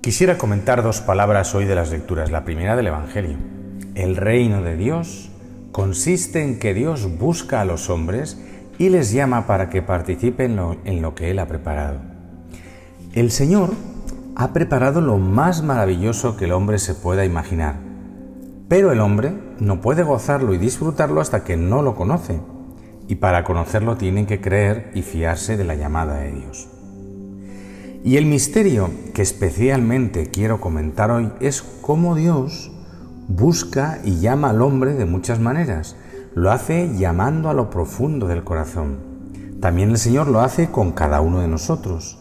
Quisiera comentar dos palabras hoy de las lecturas. La primera del Evangelio. El reino de Dios consiste en que Dios busca a los hombres y les llama para que participen en lo, que Él ha preparado. El Señor ha preparado lo más maravilloso que el hombre se pueda imaginar, pero el hombre no puede gozarlo y disfrutarlo hasta que no lo conoce, y para conocerlo tienen que creer y fiarse de la llamada de Dios. Y el misterio que especialmente quiero comentar hoy es cómo Dios busca y llama al hombre de muchas maneras. Lo hace llamando a lo profundo del corazón. También el Señor lo hace con cada uno de nosotros.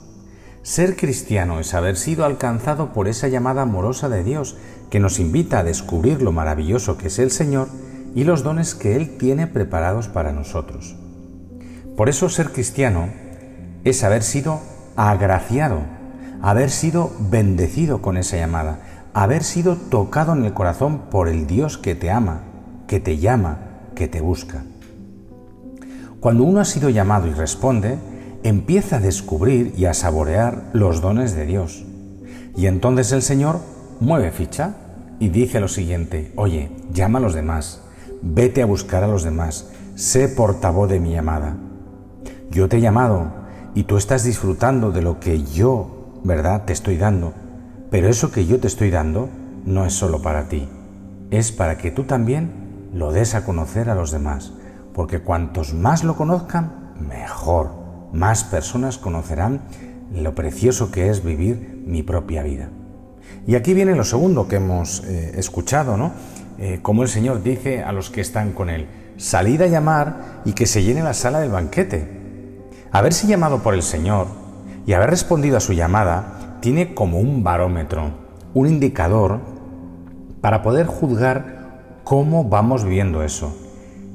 Ser cristiano es haber sido alcanzado por esa llamada amorosa de Dios que nos invita a descubrir lo maravilloso que es el Señor y los dones que Él tiene preparados para nosotros. Por eso ser cristiano es haber sido agraciado, haber sido bendecido con esa llamada, haber sido tocado en el corazón por el Dios que te ama, que te llama, que te busca. Cuando uno ha sido llamado y responde, empieza a descubrir y a saborear los dones de Dios. Y entonces el Señor mueve ficha y dice lo siguiente, oye, llama a los demás, vete a buscar a los demás, sé portavoz de mi llamada. Yo te he llamado, y tú estás disfrutando de lo que yo, ¿verdad?, te estoy dando. Pero eso que yo te estoy dando no es solo para ti, es para que tú también lo des a conocer a los demás, porque cuantos más lo conozcan, mejor, más personas conocerán lo precioso que es vivir mi propia vida. Y aquí viene lo segundo que hemos eh, escuchado, ¿no? Eh, como el Señor dice a los que están con Él, salid a llamar y que se llene la sala del banquete. Haberse llamado por el Señor y haber respondido a su llamada tiene como un barómetro, un indicador para poder juzgar cómo vamos viviendo eso.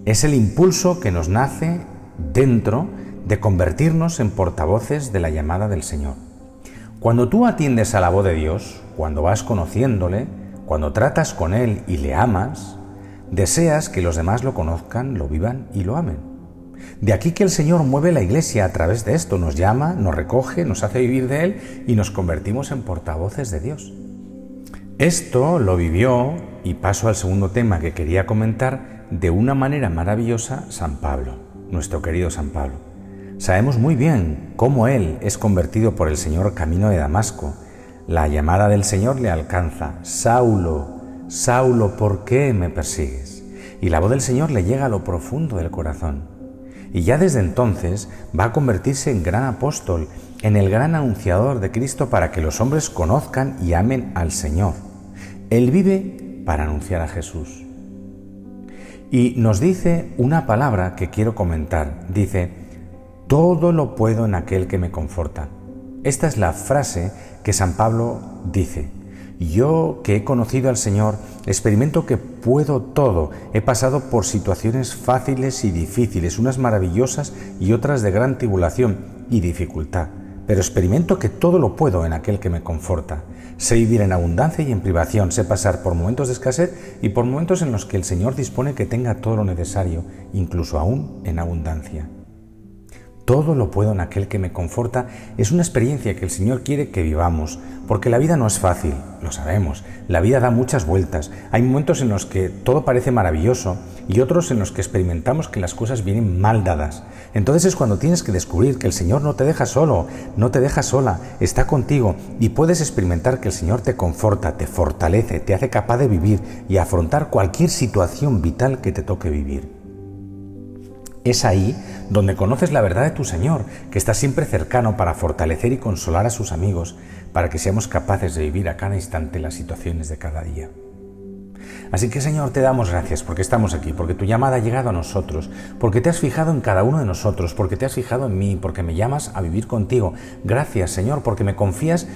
Es el impulso que nos nace dentro de convertirnos en portavoces de la llamada del Señor. Cuando tú atiendes a la voz de Dios, cuando vas conociéndole, cuando tratas con Él y le amas, deseas que los demás lo conozcan, lo vivan y lo amen. De aquí que el Señor mueve la iglesia a través de esto, nos llama, nos recoge, nos hace vivir de Él y nos convertimos en portavoces de Dios. Esto lo vivió, y paso al segundo tema que quería comentar, de una manera maravillosa San Pablo, nuestro querido San Pablo. Sabemos muy bien cómo Él es convertido por el Señor camino de Damasco. La llamada del Señor le alcanza, Saulo, Saulo, ¿por qué me persigues? Y la voz del Señor le llega a lo profundo del corazón y ya desde entonces va a convertirse en gran apóstol, en el gran anunciador de Cristo para que los hombres conozcan y amen al Señor. Él vive para anunciar a Jesús. Y nos dice una palabra que quiero comentar. Dice, todo lo puedo en aquel que me conforta. Esta es la frase que San Pablo dice. Yo que he conocido al Señor, experimento que puedo todo. He pasado por situaciones fáciles y difíciles, unas maravillosas y otras de gran tribulación y dificultad. Pero experimento que todo lo puedo en aquel que me conforta. Sé vivir en abundancia y en privación, sé pasar por momentos de escasez y por momentos en los que el Señor dispone que tenga todo lo necesario, incluso aún en abundancia. Todo lo puedo en aquel que me conforta es una experiencia que el Señor quiere que vivamos, porque la vida no es fácil, lo sabemos, la vida da muchas vueltas, hay momentos en los que todo parece maravilloso y otros en los que experimentamos que las cosas vienen mal dadas. Entonces es cuando tienes que descubrir que el Señor no te deja solo, no te deja sola, está contigo y puedes experimentar que el Señor te conforta, te fortalece, te hace capaz de vivir y afrontar cualquier situación vital que te toque vivir. Es ahí donde conoces la verdad de tu Señor, que está siempre cercano para fortalecer y consolar a sus amigos, para que seamos capaces de vivir a cada instante las situaciones de cada día. Así que Señor, te damos gracias porque estamos aquí, porque tu llamada ha llegado a nosotros, porque te has fijado en cada uno de nosotros, porque te has fijado en mí, porque me llamas a vivir contigo. Gracias Señor, porque me confías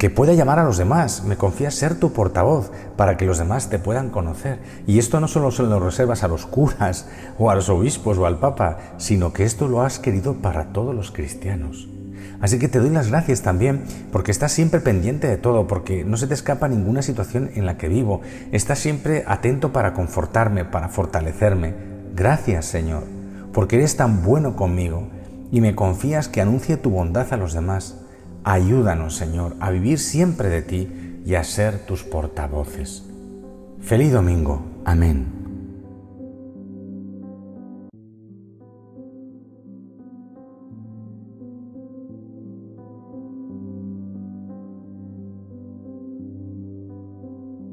que pueda llamar a los demás, me confías ser tu portavoz para que los demás te puedan conocer. Y esto no solo se lo reservas a los curas o a los obispos o al papa, sino que esto lo has querido para todos los cristianos. Así que te doy las gracias también porque estás siempre pendiente de todo, porque no se te escapa ninguna situación en la que vivo. Estás siempre atento para confortarme, para fortalecerme. Gracias, Señor, porque eres tan bueno conmigo y me confías que anuncie tu bondad a los demás Ayúdanos, Señor, a vivir siempre de ti y a ser tus portavoces. Feliz domingo. Amén.